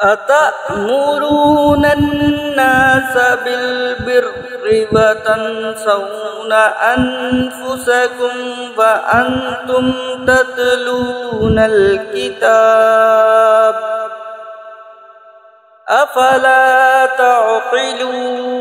أتأمرون الناس بالبر وتنسون أنفسكم فأنتم تتلون الكتاب أفلا تعقلون